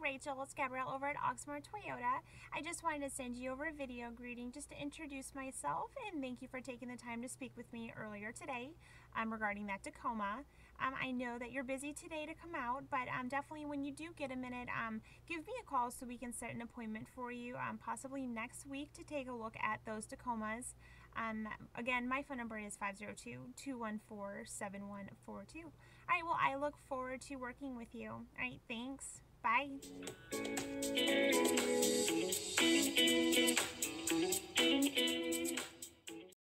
Rachel. It's Gabrielle over at Oxmoor Toyota. I just wanted to send you over a video greeting just to introduce myself and thank you for taking the time to speak with me earlier today um, regarding that Tacoma. Um, I know that you're busy today to come out, but um, definitely when you do get a minute, um, give me a call so we can set an appointment for you, um, possibly next week to take a look at those Tacomas. Um, again, my phone number is 502-214-7142. All right, well, I look forward to working with you. All right, thanks. Bye.